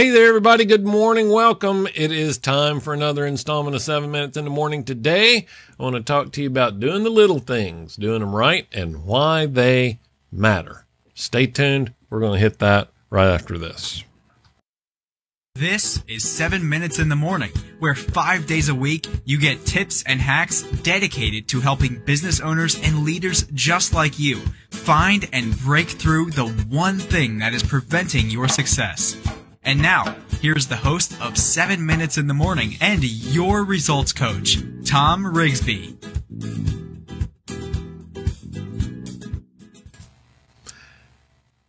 Hey there, everybody. Good morning. Welcome. It is time for another installment of seven minutes in the morning. Today, I want to talk to you about doing the little things, doing them right, and why they matter. Stay tuned. We're going to hit that right after this. This is 7 Minutes in the Morning, where five days a week you get tips and hacks dedicated to helping business owners and leaders just like you find and break through the one thing that is preventing your success. And now, here's the host of 7 Minutes in the Morning and your results coach, Thom Rigsby.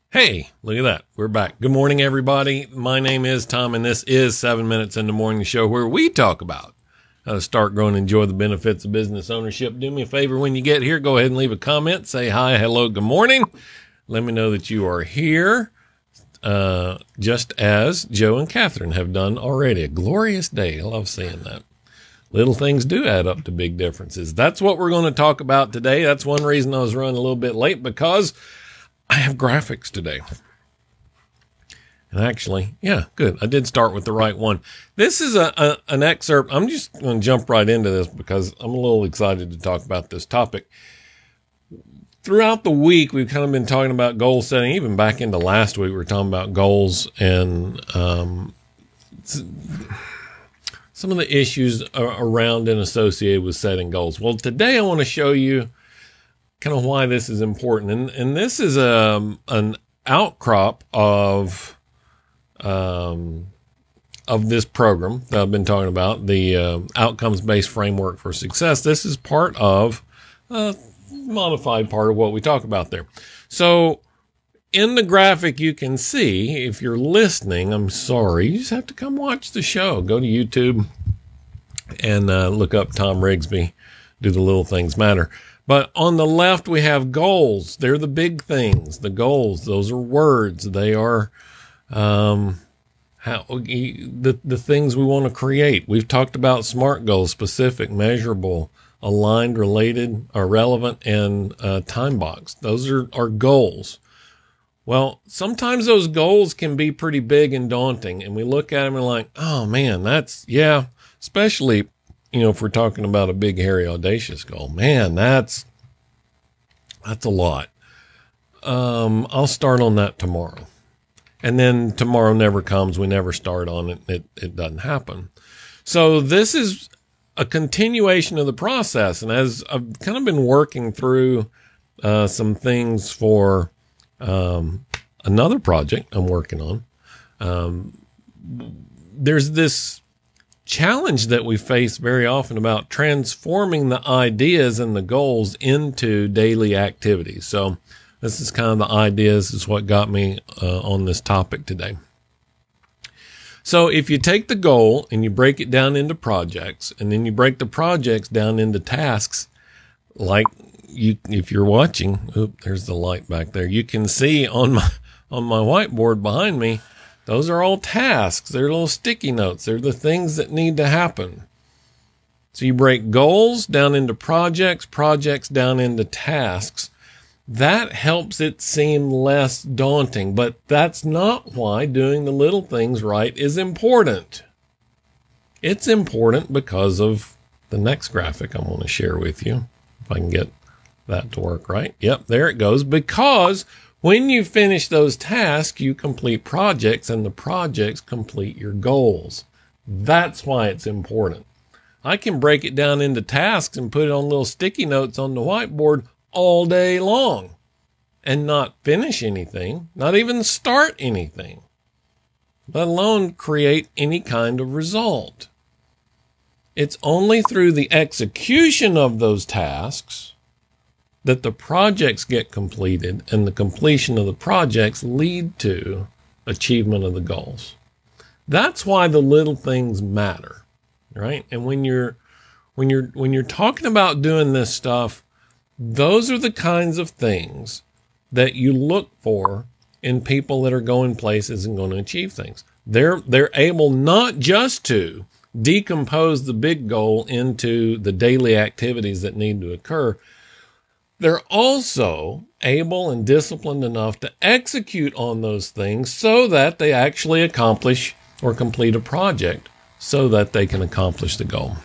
Hey, look at that. We're back. Good morning, everybody. My name is Thom, and this is 7 Minutes in the Morning show where we talk about how to start, growing, and enjoy the benefits of business ownership. Do me a favor when you get here, go ahead and leave a comment. Say hi, hello, good morning. Let me know that you are here, uh, just as Joe and Catherine have done already. A glorious day. I love seeing that. Little things do add up to big differences. That's what we're going to talk about today. That's one reason I was running a little bit late because I have graphics today. And actually, yeah, good. I did start with the right one. This is a, a an excerpt. I'm just going to jump right into this because I'm a little excited to talk about this topic. Throughout the week, we've kind of been talking about goal setting. Even back into last week, we were talking about goals and um, some of the issues around and associated with setting goals. Well, today I want to show you kind of why this is important. And, and this is a, um, an outcrop of, um, of this program that I've been talking about, the uh, outcomes based framework for success. This is part of a modified part of what we talk about there. So in the graphic, you can see if you're listening, I'm sorry, you just have to come watch the show. Go to YouTube and uh, look up Thom Rigsby. Do the little things matter. But on the left, we have goals. They're the big things. The goals, those are words. They are, um, how the, the things we want to create. We've talked about SMART goals, specific, measurable, aligned, related, or relevant, and uh, time box. Those are our goals. Well, sometimes those goals can be pretty big and daunting, and we look at them and like, oh man, that's yeah. Especially you know, if we're talking about a big, hairy, audacious goal, man, that's that's a lot. Um, I'll start on that tomorrow, and then tomorrow never comes. We never start on it. It it doesn't happen. So this is a continuation of the process, and as I've kind of been working through uh, some things for um, another project I'm working on. Um, there's this challenge that we face very often about transforming the ideas and the goals into daily activities. So, this is kind of the ideas, is what got me uh, on this topic today. So, if you take the goal and you break it down into projects, and then you break the projects down into tasks, like you, if you're watching, oop, there's the light back there. You can see on my on my whiteboard behind me those are all tasks. They're little sticky notes. They're the things that need to happen. So you break goals down into projects, projects down into tasks. That helps it seem less daunting, but that's not why doing the little things right is important. It's important because of the next graphic I'm going to share with you. If I can get that to work right. Yep, there it goes. Because when you finish those tasks, you complete projects and the projects complete your goals. That's why it's important. I can break it down into tasks and put it on little sticky notes on the whiteboard all day long and not finish anything, not even start anything, let alone create any kind of result. It's only through the execution of those tasks that the projects get completed and the completion of the projects lead to achievement of the goals. That's why the little things matter, right? And when you're when you're when you're talking about doing this stuff, those are the kinds of things that you look for in people that are going places and going to achieve things. They're they're able not just to decompose the big goal into the daily activities that need to occur, they're also able and disciplined enough to execute on those things so that they actually accomplish or complete a project so that they can accomplish the goal.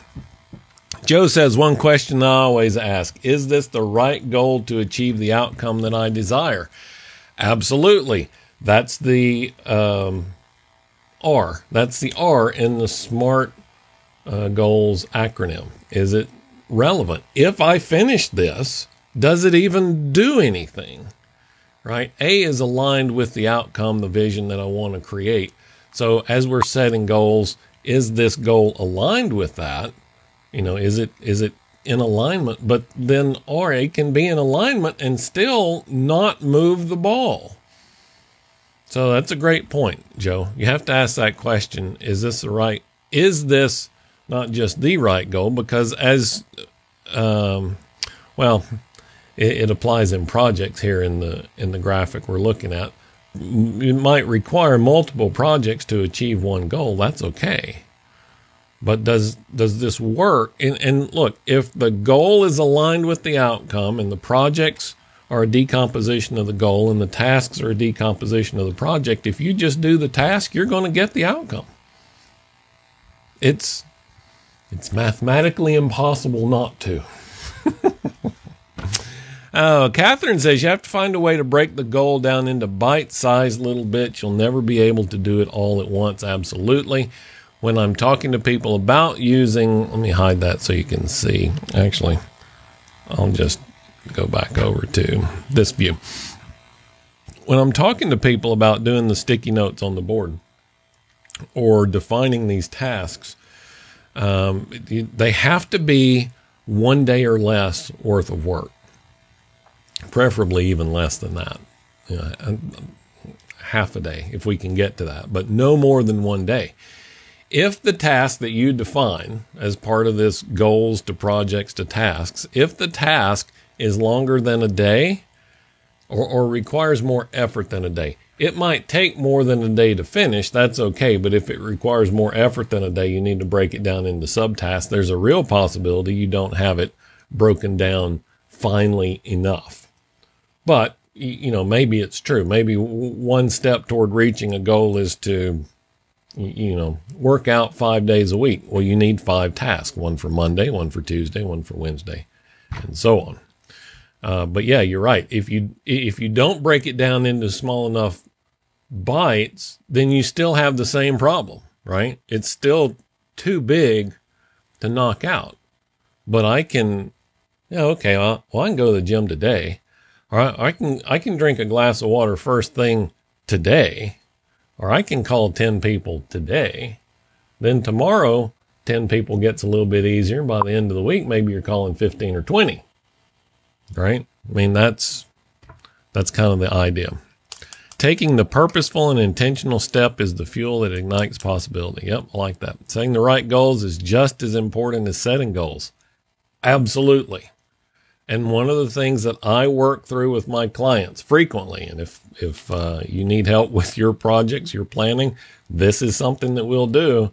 Joe says one question I always ask Is this the right goal to achieve the outcome that I desire? Absolutely. That's the um, R. That's the R in the SMART uh, goals acronym. Is it relevant? If I finish this, does it even do anything? Right? A is aligned with the outcome, the vision that I want to create. So as we're setting goals, is this goal aligned with that? You know, is it is it in alignment? But then RA can be in alignment and still not move the ball. So that's a great point, Joe. You have to ask that question: Is this the right? Is this not just the right goal? Because as um, well, it, it applies in projects here in the in the graphic we're looking at. It might require multiple projects to achieve one goal. That's okay. But does does this work? And, and look, if the goal is aligned with the outcome and the projects are a decomposition of the goal and the tasks are a decomposition of the project, if you just do the task, you're going to get the outcome. It's it's mathematically impossible not to. Oh, Catherine says you have to find a way to break the goal down into bite sized little bits. You'll never be able to do it all at once. Absolutely when I'm talking to people about using, let me hide that so you can see. Actually, I'll just go back over to this view. When I'm talking to people about doing the sticky notes on the board or defining these tasks, um, they have to be one day or less worth of work, preferably even less than that. Half a day if we can get to that, but no more than one day if the task that you define as part of this goals to projects to tasks, if the task is longer than a day or, or requires more effort than a day, it might take more than a day to finish. That's okay. But if it requires more effort than a day, you need to break it down into subtasks. There's a real possibility you don't have it broken down finely enough. But, you know, maybe it's true. Maybe one step toward reaching a goal is to you know, work out five days a week. Well, you need five tasks one for Monday, one for Tuesday, one for Wednesday, and so on. Uh, but yeah, you're right. If you if you don't break it down into small enough bites, then you still have the same problem, right? It's still too big to knock out. But I can, yeah, okay, well, well I can go to the gym today, or I, I can I can drink a glass of water first thing today, or I can call 10 people today. Then tomorrow, 10 people gets a little bit easier. By the end of the week, maybe you're calling 15 or 20. Right? I mean, that's that's kind of the idea. Taking the purposeful and intentional step is the fuel that ignites possibility. Yep, I like that. Setting the right goals is just as important as setting goals. Absolutely. And one of the things that I work through with my clients frequently, and if if uh, you need help with your projects, your planning, this is something that we'll do.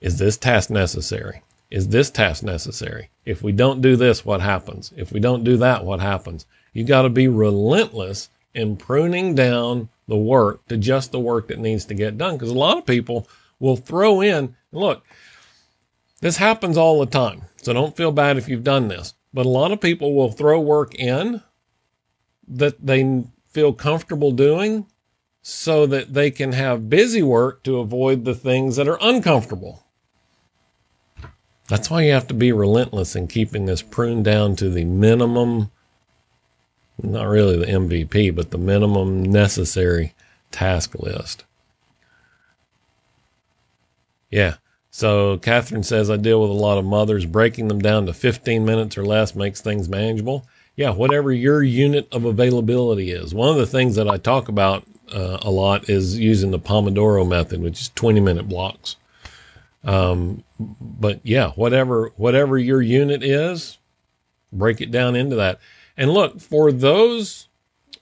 Is this task necessary? Is this task necessary? If we don't do this, what happens? If we don't do that, what happens? You got to be relentless in pruning down the work to just the work that needs to get done. Because a lot of people will throw in, look, this happens all the time. So don't feel bad if you've done this. But a lot of people will throw work in that they feel comfortable doing so that they can have busy work to avoid the things that are uncomfortable. That's why you have to be relentless in keeping this pruned down to the minimum, not really the MVP, but the minimum necessary task list. Yeah. So Catherine says, I deal with a lot of mothers. Breaking them down to 15 minutes or less makes things manageable. Yeah, whatever your unit of availability is. One of the things that I talk about uh, a lot is using the Pomodoro method, which is 20 minute blocks. Um, but yeah, whatever whatever your unit is, break it down into that. And look, for those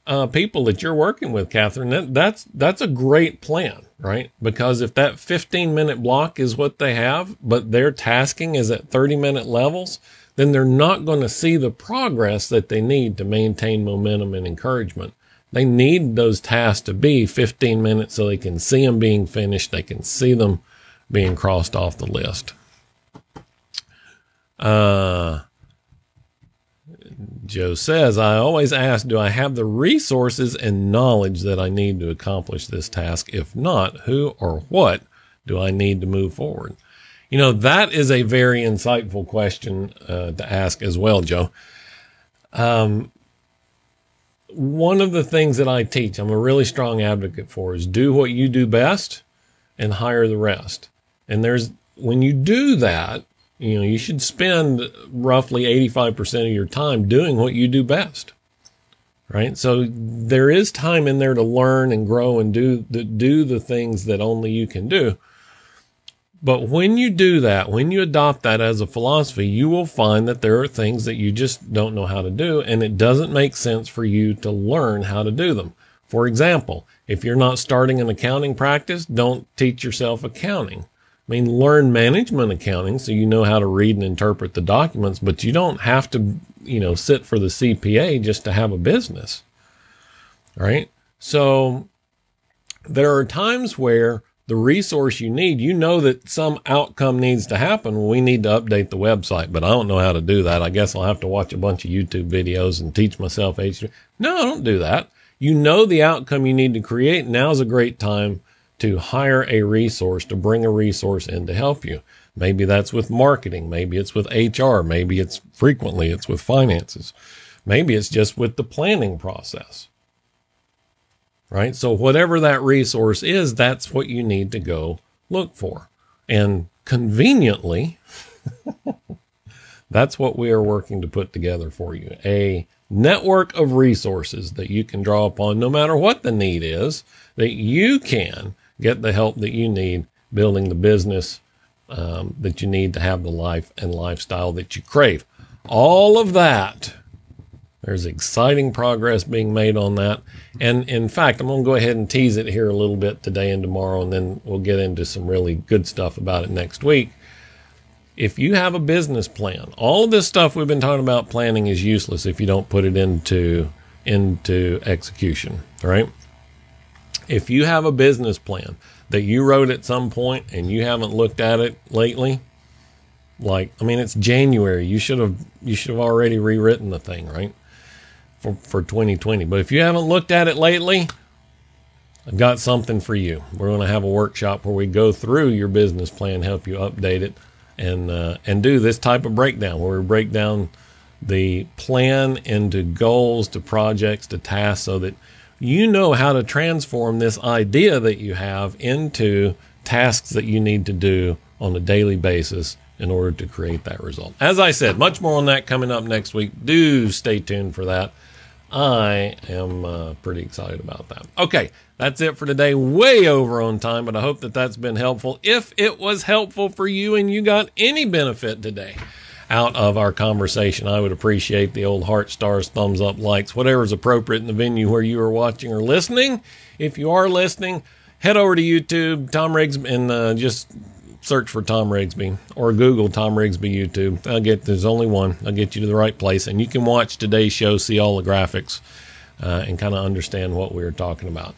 uh, people that you're working with, Catherine, that, that's that's a great plan, right? Because if that 15 minute block is what they have, but their tasking is at 30 minute levels, then they're not going to see the progress that they need to maintain momentum and encouragement They need those tasks to be 15 minutes so they can see them being finished. They can see them being crossed off the list. Uh, Joe says, I always ask, do I have the resources and knowledge that I need to accomplish this task? If not, who or what do I need to move forward? You know, that is a very insightful question uh, to ask as well, Joe. Um, one of the things that I teach, I'm a really strong advocate for, is do what you do best and hire the rest. And there's, when you do that, you know, you should spend roughly 85% of your time doing what you do best. Right. So there is time in there to learn and grow and do the, do the things that only you can do. But when you do that, when you adopt that as a philosophy, you will find that there are things that you just don't know how to do, and it doesn't make sense for you to learn how to do them. For example, if you're not starting an accounting practice, don't teach yourself accounting. I mean, learn management accounting so you know how to read and interpret the documents, but you don't have to, you know, sit for the CPA just to have a business. Right? So there are times where the resource you need, you know that some outcome needs to happen. We need to update the website, but I don't know how to do that. I guess I'll have to watch a bunch of YouTube videos and teach myself HTML. No, don't do that. You know the outcome you need to create. Now's a great time to hire a resource, to bring a resource in to help you. Maybe that's with marketing. Maybe it's with HR. Maybe it's frequently it's with finances. Maybe it's just with the planning process right? So whatever that resource is, that's what you need to go look for. And conveniently, that's what we are working to put together for you. A network of resources that you can draw upon no matter what the need is, that you can get the help that you need building the business um, that you need to have the life and lifestyle that you crave. All of that there's exciting progress being made on that. And in fact, I'm going to go ahead and tease it here a little bit today and tomorrow, and then we'll get into some really good stuff about it next week. If you have a business plan, all of this stuff we've been talking about planning is useless if you don't put it into into execution, right? If you have a business plan that you wrote at some point and you haven't looked at it lately, like I mean it's January, you should have you should have already rewritten the thing, right? for, for 2020. But if you haven't looked at it lately, I've got something for you. We're going to have a workshop where we go through your business plan, help you update it, and uh, and do this type of breakdown where we break down the plan into goals, to projects, to tasks, so that you know how to transform this idea that you have into tasks that you need to do on a daily basis in order to create that result. As I said, much more on that coming up next week. Do stay tuned for that. I am uh, pretty excited about that. Okay, that's it for today. Way over on time, but I hope that that's been helpful. If it was helpful for you and you got any benefit today out of our conversation, I would appreciate the old heart stars, thumbs up, likes, whatever is appropriate in the venue where you are watching or listening. If you are listening, head over to YouTube, Thom Riggs, and uh, just search for Thom Rigsby or Google Thom Rigsby YouTube. I'll get there's only one. I'll get you to the right place, and you can watch today's show, see all the graphics, uh, and kind of understand what we were talking about.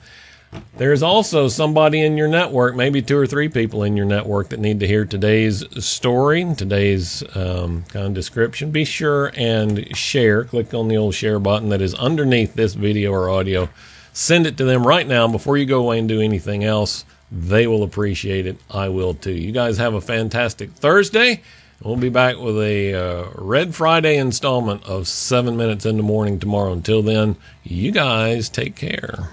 There's also somebody in your network, maybe two or three people in your network that need to hear today's story, today's um, kind of description. Be sure and share. Click on the old share button that is underneath this video or audio. Send it to them right now before you go away and do anything else. They will appreciate it. I will too. You guys have a fantastic Thursday. We'll be back with a uh, Red Friday installment of 7 Minutes in the Morning tomorrow. Until then, you guys take care.